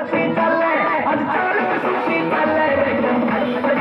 चल शीतल है।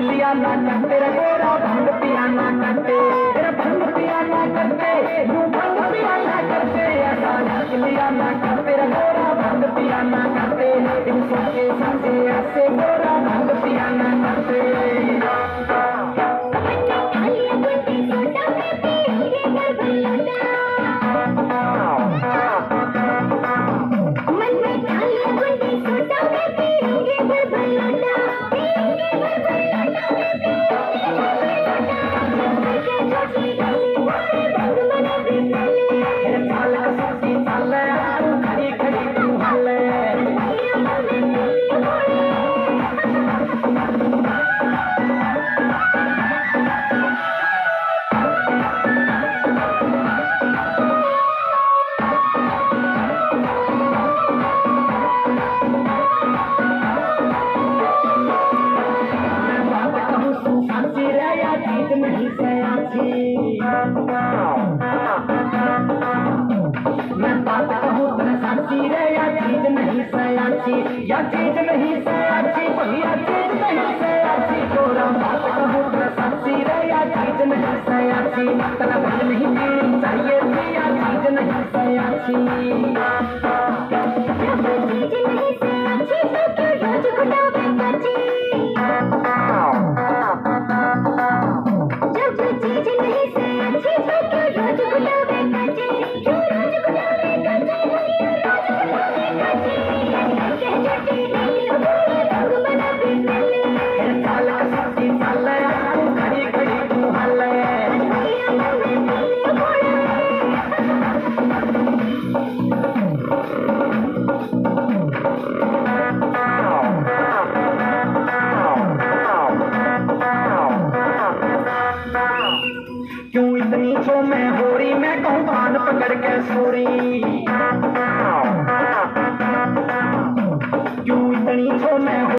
लिया ना करते तेरा भंग पिया ना करते तेरा भंग पिया ना करते यूँ भंग पिया ना करते ऐसा रख लिया ना करते गोरा भंग पिया ना करते इन सोचे समझे या सयाची मैं बात कहूँ तूने सांची रे या चीज़ नहीं सयाची या चीज़ नहीं सयाची भैया चीज़ नहीं सयाची तोरा बात कहूँ तूने सांची रे या चीज़ नहीं सयाची तेरा भल नहीं पीनी चाहिए या चीज़ नहीं सयाची क्यों इतनी छो मैं होरी मैं कहूँ कान पकड़ के सोरी